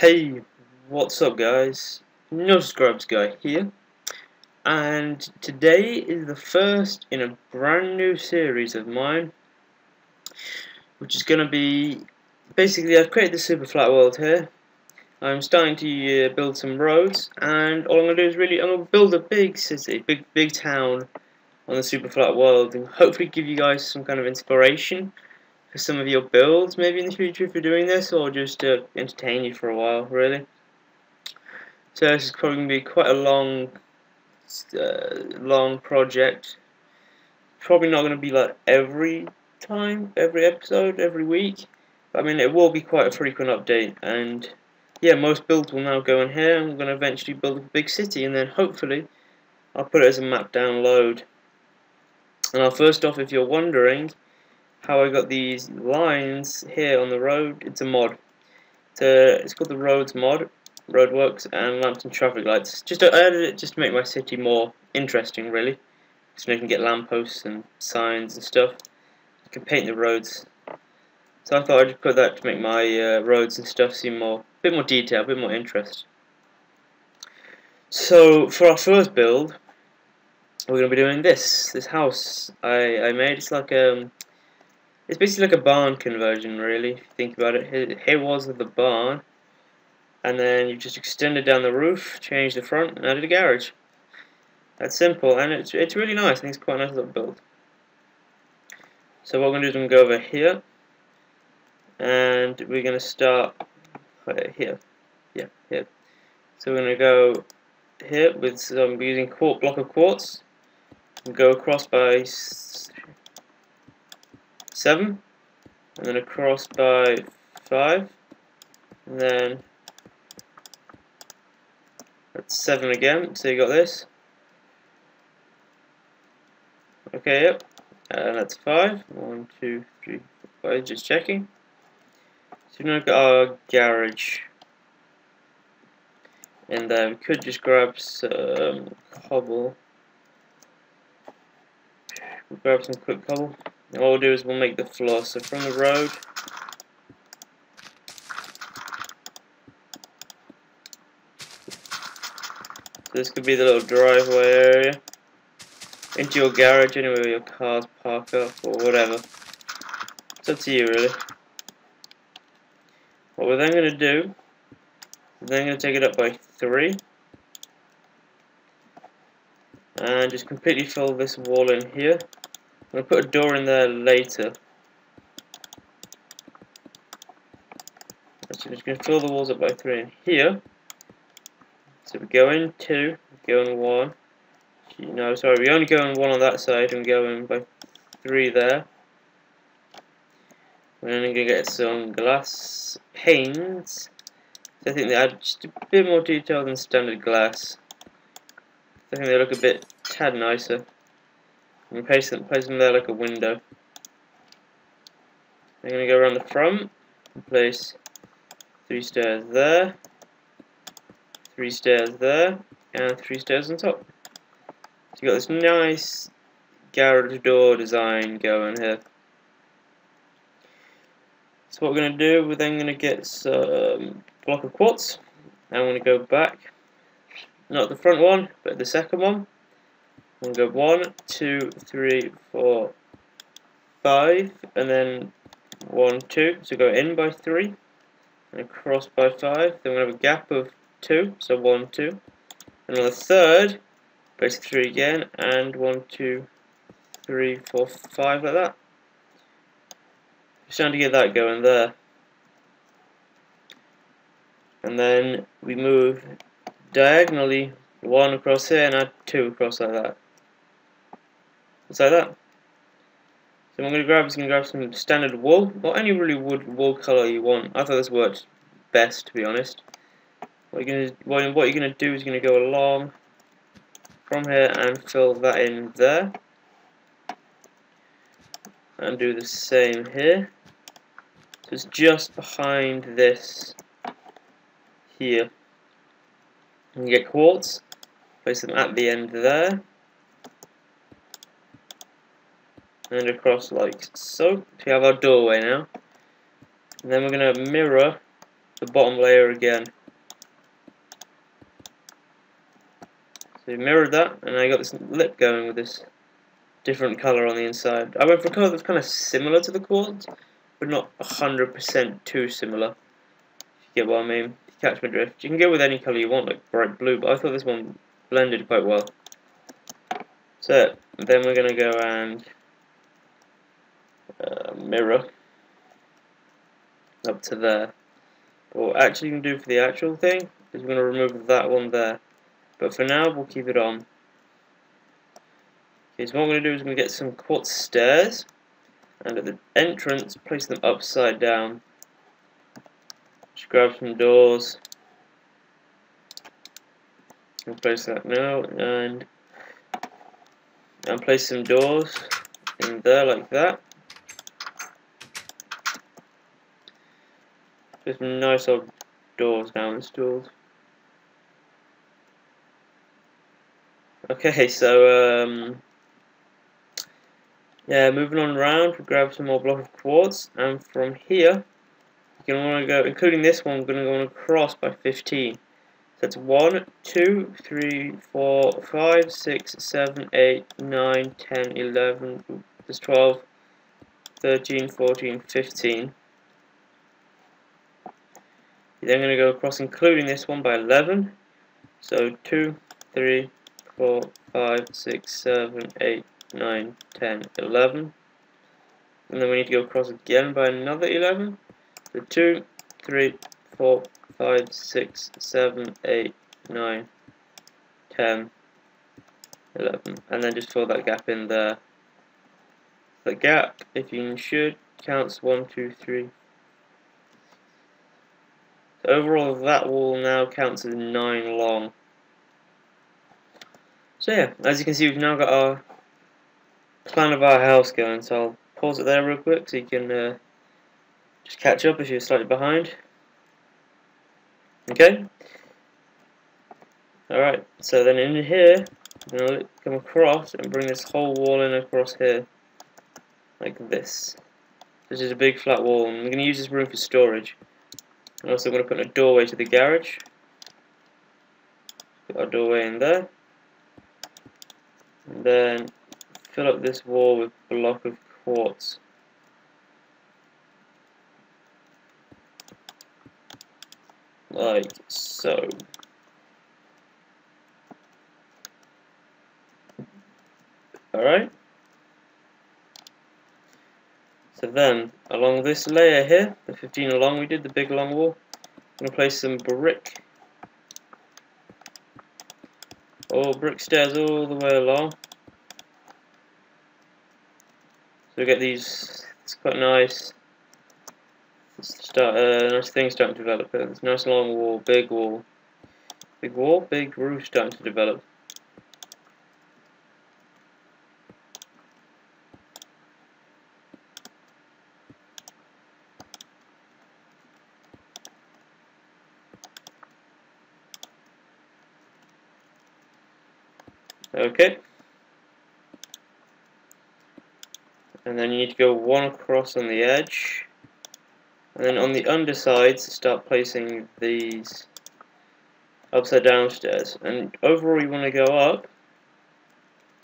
Hey, what's up guys? No Subscribers Guy here. And today is the first in a brand new series of mine. Which is going to be... Basically I've created the super flat world here. I'm starting to uh, build some roads and all I'm going to do is really, I'm going to build a big city, big big town on the super flat world and hopefully give you guys some kind of inspiration for some of your builds maybe in the future if you're doing this or just to entertain you for a while really. So this is probably going to be quite a long uh, long project. Probably not going to be like every time every episode every week. But I mean it will be quite a frequent update and yeah most builds will now go in here I'm going to eventually build a big city and then hopefully I'll put it as a map download. And now first off if you're wondering how I got these lines here on the road. It's a mod. It's, a, it's called the Roads mod, roadworks and lamps and traffic lights. Just I added it just to make my city more interesting, really. So you can get lampposts and signs and stuff. You can paint the roads. So I thought I'd just put that to make my uh, roads and stuff seem more, a bit more detail, a bit more interest. So for our first build, we're going to be doing this. This house I, I made. It's like um, it's basically like a barn conversion, really, if you think about it. Here, was the barn, and then you just extended down the roof, changed the front, and added a garage. That's simple, and it's, it's really nice. I think it's quite a nice little build. So what we're going to do is we're going to go over here, and we're going to start here. Yeah, here. So we're going to go here with some using quart block of quartz, and go across by 7 and then across by 5 and then that's 7 again. So you got this. Okay yep. And that's 5 1 2 3 4 5 just checking. So now we've got our garage. And uh, we could just grab some cobble. We'll grab some quick cobble and what we'll do is we'll make the floor. So from the road, so this could be the little driveway area into your garage anywhere your cars park up or whatever. It's up to you really. What we're then going to do, we're then going to take it up by 3 and just completely fill this wall in here. I'm going to put a door in there later. So I'm just going to fill the walls up by three in here. So we go in two, go in one. No, sorry, we're only go in one on that side and go in by three there. We're only going to get some glass panes. So I think they add just a bit more detail than standard glass. I think they look a bit tad nicer. And place them, place them there like a window. I'm going to go around the front and place three stairs there, three stairs there, and three stairs on top. So you've got this nice garage door design going here. So what we're going to do, we're then going to get some block of quartz. I'm going to go back, not the front one, but the second one. We'll go one, two, three, four, five, and then one, two. So go in by three, and across by five. Then we have a gap of two, so one, two. And on the third, place three again, and one, two, three, four, five, like that. Just trying to get that going there. And then we move diagonally one across here and add two across like that. Just like that. So I'm going to grab is going to grab some standard wool, or any really wood wool colour you want. I thought this worked best, to be honest. What you're going to what, what you're going to do is you're going to go along from here and fill that in there, and do the same here. So it's just behind this here. And you get quartz, place them at the end there. And across like so. We have our doorway now. And then we're going to mirror the bottom layer again. So we mirrored that, and I got this lip going with this different colour on the inside. I went for a colour that's kind of similar to the quartz, but not 100% too similar. If you get what I mean. Catch my drift. You can go with any colour you want, like bright blue, but I thought this one blended quite well. So, then we're going to go and uh, mirror up to there. What we're actually going to do for the actual thing is we're going to remove that one there. But for now, we'll keep it on. Okay, so what we're going to do is we're going to get some quartz stairs. And at the entrance, place them upside down. Just grab some doors. And place that now, and, and place some doors in there like that. Just nice old doors down the stools. Okay, so um, yeah, moving on around, we grab some more block of quartz, and from here, you're gonna want to go, including this one, we're gonna go on across by 15. So that's 1, 2, 3, 4, 5, 6, 7, 8, 9, 10, 11, there's 12, 13, 14, 15. You're then going to go across including this one by 11. So 2, 3, 4, 5, 6, 7, 8, 9, 10, 11. And then we need to go across again by another 11. So 2, 3, 4, 5, 6, 7, 8, 9, 10, 11. And then just fill that gap in there. The gap, if you should, counts 1, 2, 3, so overall, that wall now counts as 9 long. So yeah, as you can see, we've now got our plan of our house going. So I'll pause it there real quick so you can uh, just catch up if you're slightly behind. Okay. Alright, so then in here, I'm going to come across and bring this whole wall in across here. Like this. This is a big flat wall, and I'm going to use this room for storage. I'm also going to put a doorway to the garage. Put our doorway in there. And then fill up this wall with block of quartz. Like so. Alright. So then, along this layer here, the 15 along we did, the big long wall, I'm going to place some brick. All brick stairs all the way along. So we get these, it's quite nice. Start, uh, nice things starting to develop. It's nice long wall, big wall. Big wall, big roof starting to develop. Okay. And then you need to go one across on the edge. And then on the undersides, start placing these upside down stairs. And overall, you want to go up.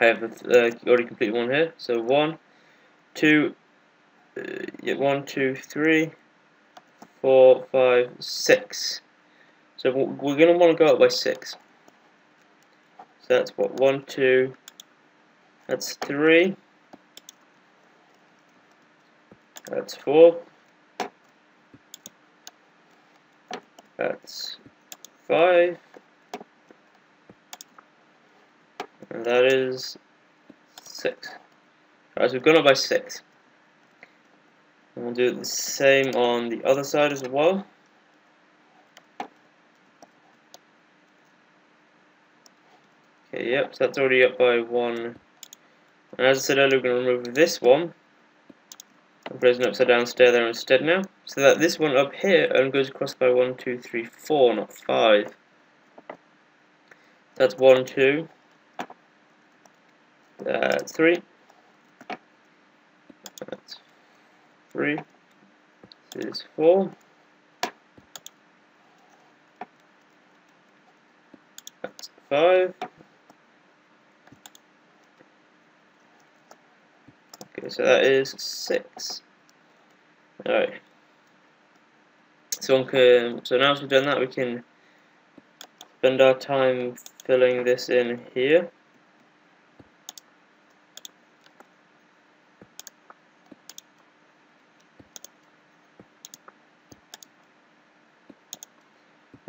I have uh, already completed one here. So one, two, uh, one, two, three, four, five, six. So we're going to want to go up by six. So that's what, one, two, that's three, that's four, that's five, and that is six. Alright, so we've gone up by six. And we'll do the same on the other side as well. Okay, yep, so that's already up by one. And as I said earlier, we're going to remove this one. I've an upside down stair there instead now. So that this one up here only goes across by one, two, three, four, not 5. That's 1, 2. That's 3. That's 3. This is 4. That's 5. Okay, so that is six. Alright. So, can, so now we've done that, we can spend our time filling this in here.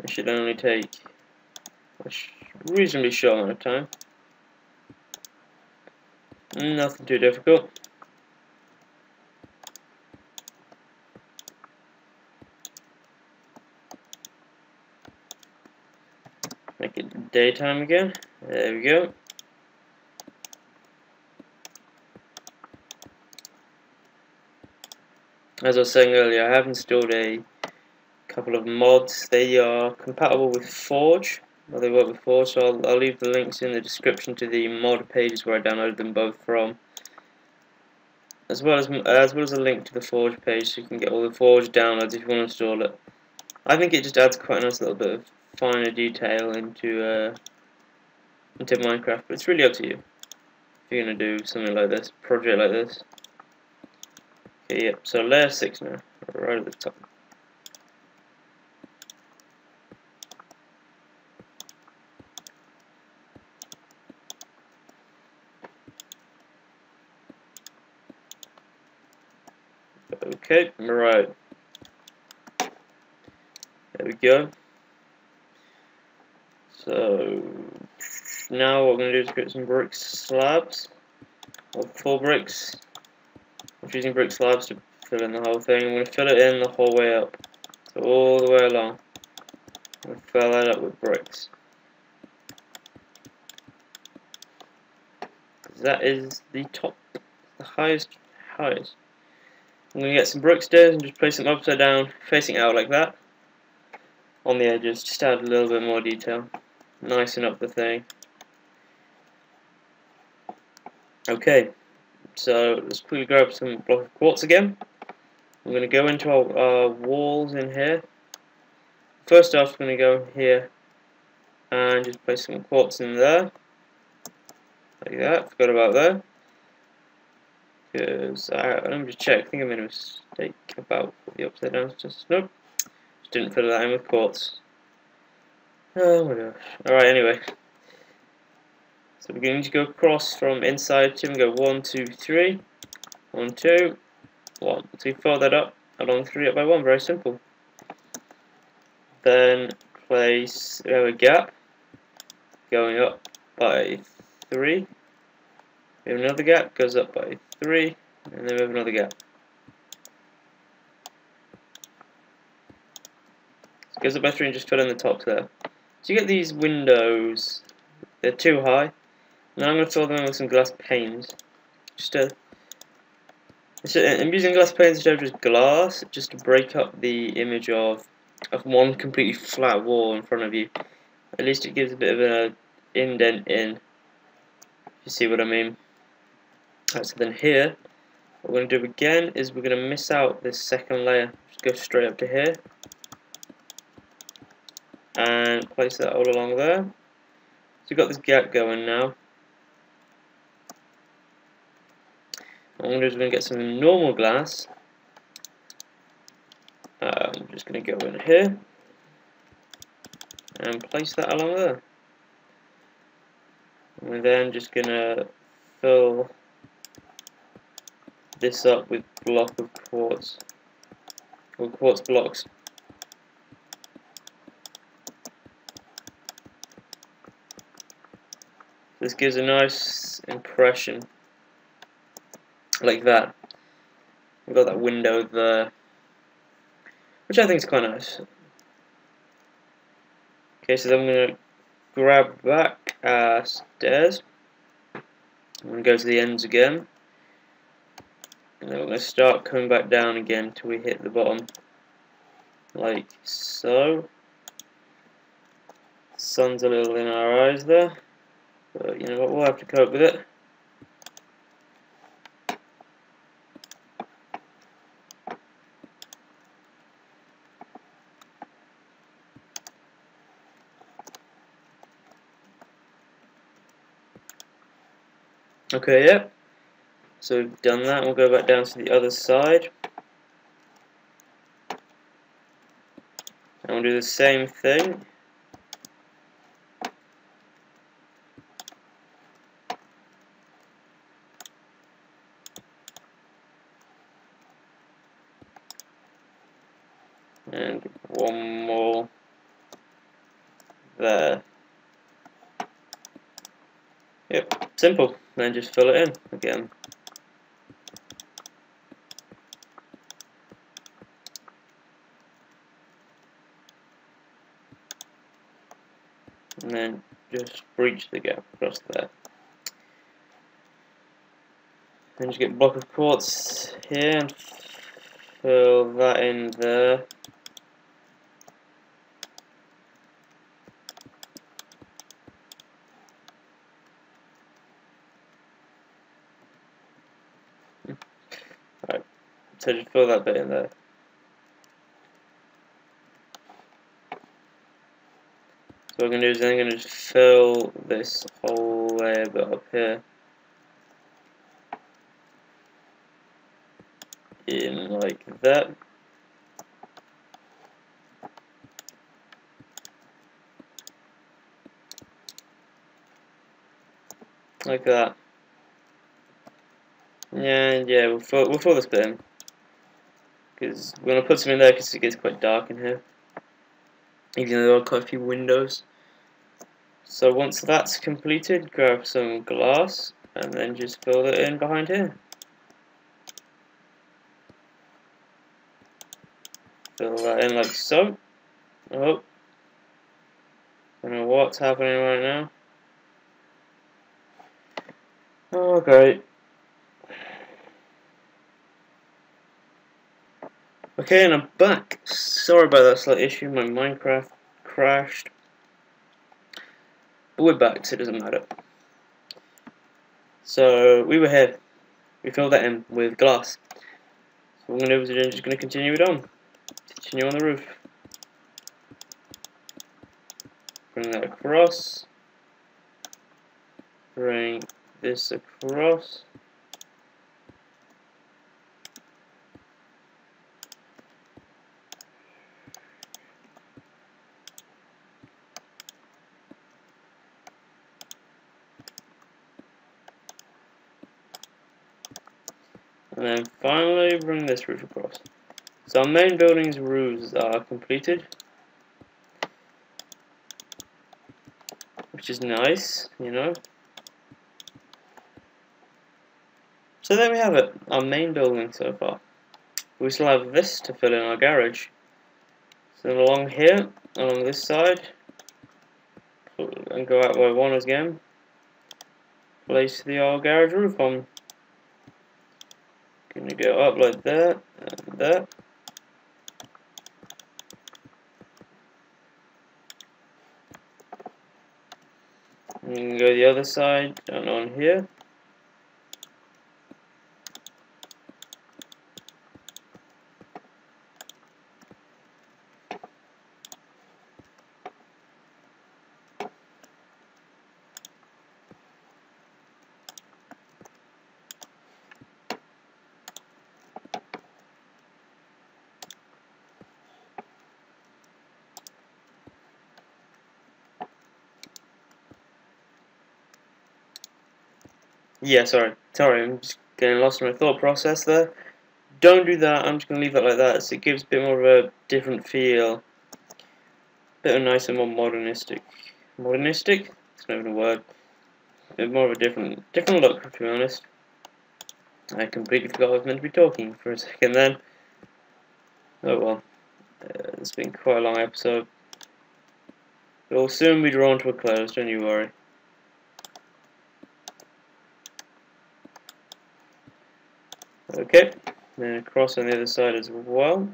It should only take a reasonably short amount of time. Nothing too difficult. Make it daytime again. There we go. As I was saying earlier, I have installed a couple of mods. They are compatible with Forge. Well, they work before, so I'll, I'll leave the links in the description to the mod pages where I downloaded them both from. As well as uh, as well as a link to the Forge page, so you can get all the Forge downloads if you want to install it. I think it just adds quite a nice little bit of finer detail into uh, into Minecraft, but it's really up to you. If you're gonna do something like this, project like this. Okay, yep. So layer six now, right at the top. Okay, right. There we go. So now what we're going to do is get some brick slabs, or four bricks. I'm using brick slabs to fill in the whole thing. I'm going to fill it in the whole way up, so all the way along. I'm going to fill that up with bricks. That is the top, the highest highest. I'm going to get some brick stairs and just place them upside down, facing out like that, on the edges, just add a little bit more detail nicen up the thing. Okay, so let's quickly grab some block of quartz again. I'm going to go into our, our walls in here. First off, I'm going to go here and just place some quartz in there. Like that, forgot about that. Because, let me just check, I think I made a mistake about the upside down. Just, nope, just didn't fill that in with quartz. Oh my gosh. Alright, anyway. So we're going to go across from inside to and go one, two, three, one, two, one. So you fill that up along 3 up by 1, very simple. Then place we have a gap going up by 3. We have another gap, goes up by 3, and then we have another gap. So goes up by 3 and just fill in the top there. So you get these windows, they're too high. Now I'm going to fill them in with some glass panes. Just to, I'm using glass panes instead of just glass, just to break up the image of of one completely flat wall in front of you. At least it gives a bit of an indent in. You see what I mean? Right, so then here, what we're going to do again is we're going to miss out this second layer. Just go straight up to here and place that all along there. So we've got this gap going now. I'm going we're going to get some normal glass. Uh, I'm just going to go in here and place that along there. And then just going to fill this up with block of quartz or quartz blocks This gives a nice impression, like that. We've got that window there, which I think is quite nice. Okay, so then I'm going to grab back our stairs. I'm going to go to the ends again. And then we're going to start coming back down again until we hit the bottom. Like so. Sun's a little in our eyes there. But you know what, we'll have to cope with it. Okay, yep. So we've done that, we'll go back down to the other side. And we'll do the same thing. Simple. Then just fill it in again. And then just breach the gap across there. Then just get block of quartz here and fill that in there. So just fill that bit in there. So what I'm going to do is I'm going to just fill this whole layer bit up here in like that. Like that. Yeah, yeah, we'll fill, we'll fill this bit in because we're going to put some in there because it gets quite dark in here. Even though there are quite a few windows. So once that's completed grab some glass and then just fill it in behind here. Fill that in like so. Oh. I don't know what's happening right now. Oh great Okay, and I'm back. Sorry about that slight issue, my Minecraft crashed. But we're back, so it doesn't matter. So, we were here. We filled that in with glass. So what I'm going to do is I'm just going to continue it on. Continue on the roof. Bring that across. Bring this across. And then finally bring this roof across. So our main building's roofs are completed. Which is nice, you know. So there we have it, our main building so far. We still have this to fill in our garage. So along here, along this side, and go out by one again, place the old garage roof on. Gonna go up like that and that. And go the other side down on here. Yeah, sorry. Sorry, I'm just getting lost in my thought process there. Don't do that, I'm just going to leave that like that, so it gives a bit more of a different feel. A bit of nicer, more modernistic. Modernistic? It's not even a word. A bit more of a different, different look, to be honest. I completely forgot I was meant to be talking for a second then. Oh well. Uh, it's been quite a long episode. It will soon be drawn to a close, don't you worry. Okay, then across on the other side as well.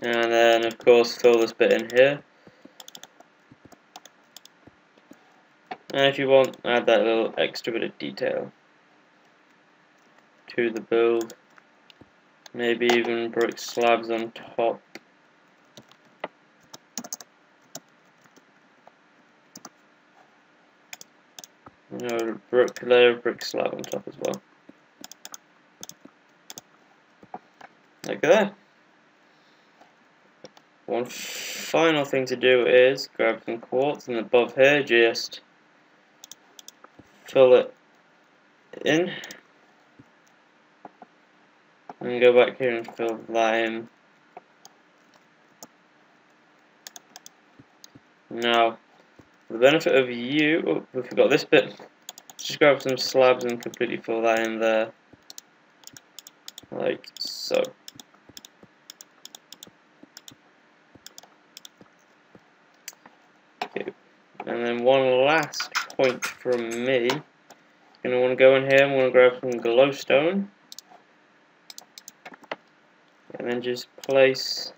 And then of course fill this bit in here. And if you want, add that little extra bit of detail to the build. Maybe even brick slabs on top. Know, brick layer, brick slab on top as well. Like that. One final thing to do is grab some quartz and above here just fill it in and go back here and fill that in. Now, for the benefit of you, oh, we forgot this bit, just grab some slabs and completely fill that in there, like so. Okay. And then one last point from me. I'm Gonna want to go in here. I'm gonna grab some glowstone, and then just place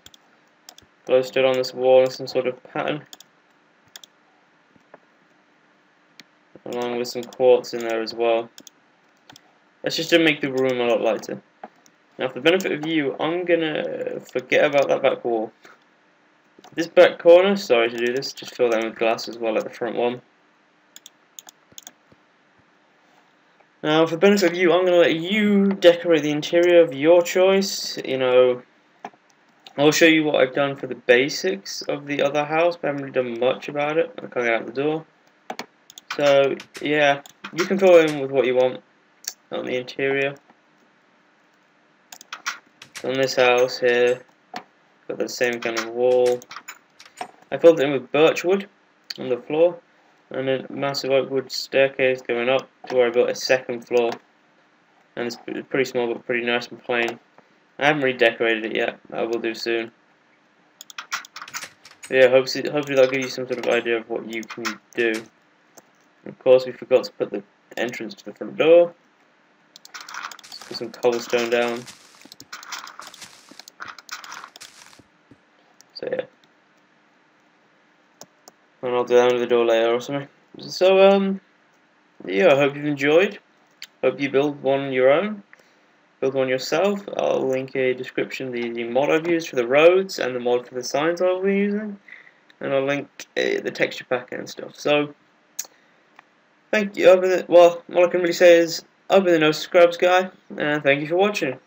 glowstone on this wall in some sort of pattern, along with some quartz in there as well. That's just to make the room a lot lighter. Now, for the benefit of you, I'm gonna forget about that back wall. This back corner, sorry to do this, just fill that with glass as well at the front one. Now, for the benefit of you, I'm going to let you decorate the interior of your choice. You know, I'll show you what I've done for the basics of the other house, but I haven't really done much about it. I'm coming out the door. So, yeah, you can fill in with what you want on the interior. On this house here, got the same kind of wall. I filled it in with birch wood on the floor and a massive oak wood staircase going up to where I built a second floor and it's pretty small but pretty nice and plain. I haven't redecorated it yet, I will do soon. But yeah, hopefully, hopefully that'll give you some sort of idea of what you can do. Of course, we forgot to put the entrance to the front door. Let's put some cobblestone down. So yeah and I'll do that under the door later or something. So, um, yeah, I hope you've enjoyed. Hope you build one your own. Build one yourself. I'll link a description the, the mod I've used for the roads and the mod for the signs I'll be using. And I'll link uh, the texture pack and stuff. So, thank you. Over the, well, all I can really say is, I've been the No Subscribers guy, and thank you for watching.